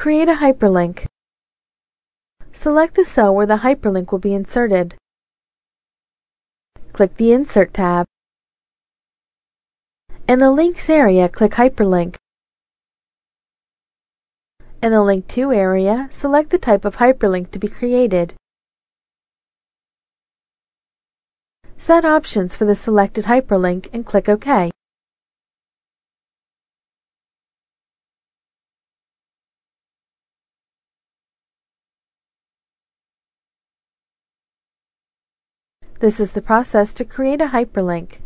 Create a hyperlink. Select the cell where the hyperlink will be inserted. Click the Insert tab. In the Links area, click Hyperlink. In the Link To area, select the type of hyperlink to be created. Set options for the selected hyperlink and click OK. This is the process to create a hyperlink.